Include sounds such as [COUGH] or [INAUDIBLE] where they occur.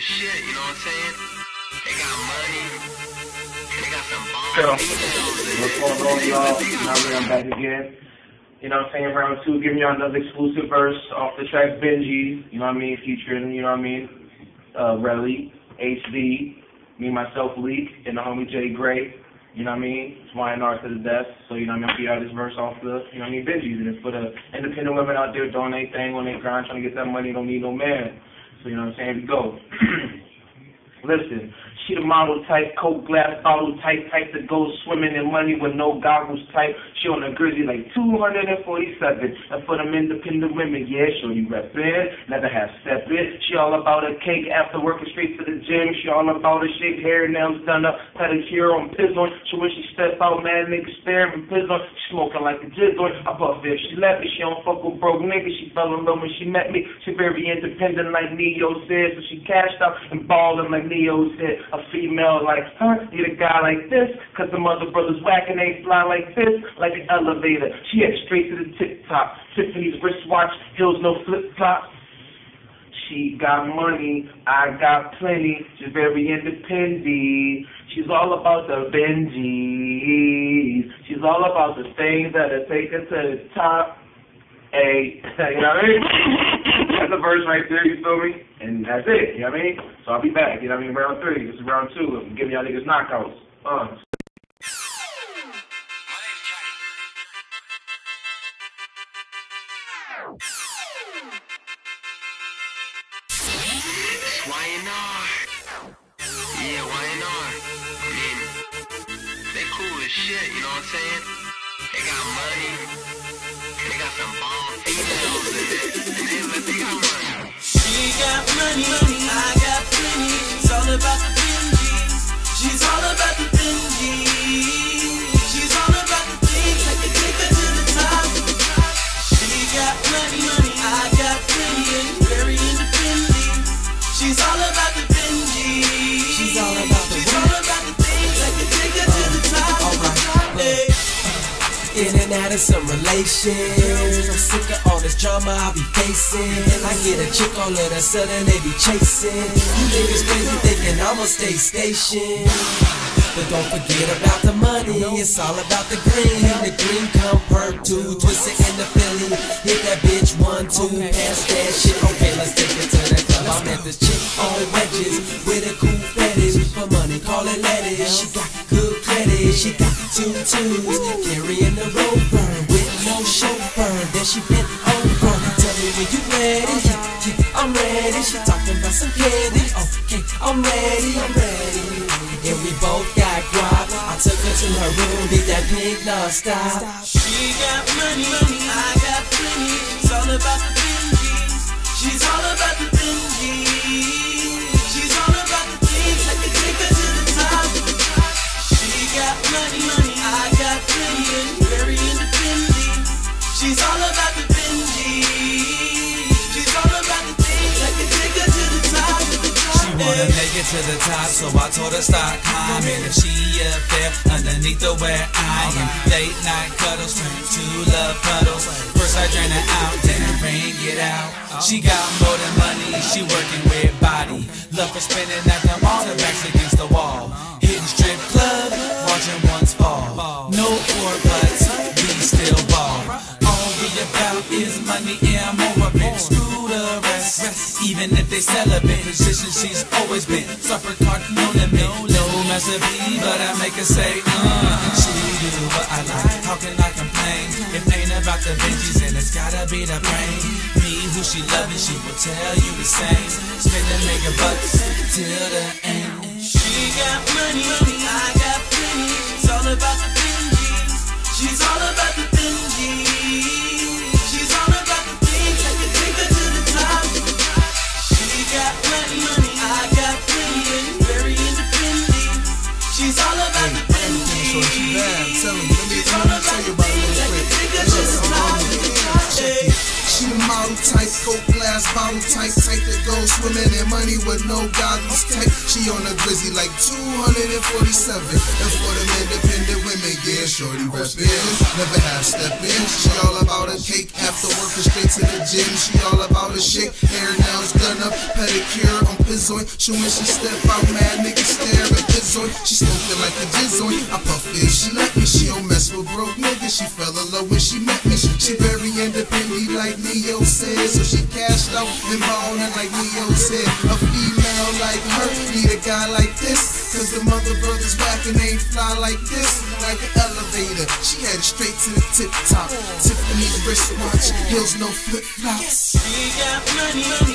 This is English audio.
as shit, you know what I'm saying? They got money. They got some bomb what's going on, y'all? Now I'm back again. You know what I'm saying? Round two, giving y'all another exclusive verse off the track Benji. You know what I mean? Featuring, you know what I mean? Uh, Relly, HD, me, myself, Leek, and the homie Jay Gray. You know what I mean? It's YNR to the death. So, you know what I mean? I'm gonna y'all this verse off the, you know what I mean? Benji's. And it's for the independent women out there doing their thing on their grind, trying to get that money, don't need no man. So, you know what I'm saying? We go. [CLEARS THROAT] Listen, she the model type, coke glass bottle type, type that goes swimming in money with no goggles type. She on a grizzly like 247. And for them independent women, yeah, sure you reppin'. Never have step it. She all about a cake after working straight to the gym. She all about her shape, hair, nails done up, pedicure on pizzon. So when she step out, man, niggas staring pizzon. She smoking like a jizzon. I buff if she left me. She don't fuck with broke niggas. She fell in love when she met me. She very independent like Ne-Yo said. So she cashed out and ballin' like Ne-Yo said. A female like her need a guy like this. Cause the mother brothers whacking they fly like this. Like an elevator. She head straight to the tip top. Tiffany's wristwatch. Heels no flip flop. She got money, I got plenty. She's very independent. She's all about the Benjis. She's all about the things that are taken to the top. Hey, [LAUGHS] you know what I mean? That's the verse right there, you feel me? And that's it, you know what I mean? So I'll be back, you know what I mean? Round three, this is round two. I'm giving y'all niggas knockouts. Uh. Shit, you know what I'm saying? They got money. They got some bomb females. And they, got money. She got money, I got plenty. She's all about Out of some relations. I'm sick of all this drama I be facing. I get a chick all of a sudden they be chasing. You niggas crazy thinking I'ma stay stationed. But don't forget about the money, it's all about the green. The green come perk two, twist it in the Philly. Hit that bitch one, two, pass that shit. Okay, let's take it to the club. I'm met this chick on wedges with a cool fetish for money, call it lettuce. She got good credit, she got two twos, chauffeur. Then she bent over, tell me when you ready. Yeah, I'm ready. She talking about some candy. Okay, I'm ready, I'm ready. And we both got guap. I took her to her room, beat that pink non-stop. She got money, I got plenty. It's all about the Benjis. She's all about the Benjis. She wanna make it to the top, so I told her stop climbing. If she up there underneath the where I am, late night cuddles turn to love puddles. First I drain her out, then I bring it out. She got more than money, she working with body. Love for spinning at them all the backs against the wall. Hitting strip club, watching ones fall. No four butts, we still even if they celibate. Position she's always been. Suffer card, no limit. No Master P, but I make her say, uh. She do what I like, how can I complain? If ain't about the Benjis, and it's gotta be the brain. Me, who she loving, she will tell you the same. Spending mega bucks till the end. She got money, bottle type like to go swimming in money with no goggles tech. She on a grizzly like 247. And for them independent women, yeah, shorty reppin'. Never half steppin'. She all about a cake after work straight to the gym. She all about a shake. Hair nails done up, pedicure on Pizzoy. She when she step out, mad niggas stare at Pizzoy. She smoking like a jizzoy. I puff it, she let me. She don't mess with broke niggas. Female like her need a guy like this. Cause the mother brothers whack and ain't fly like this. Like an elevator. She headed straight to the tip top. Tiffany's wristwatch, heels no flip flops. She got money,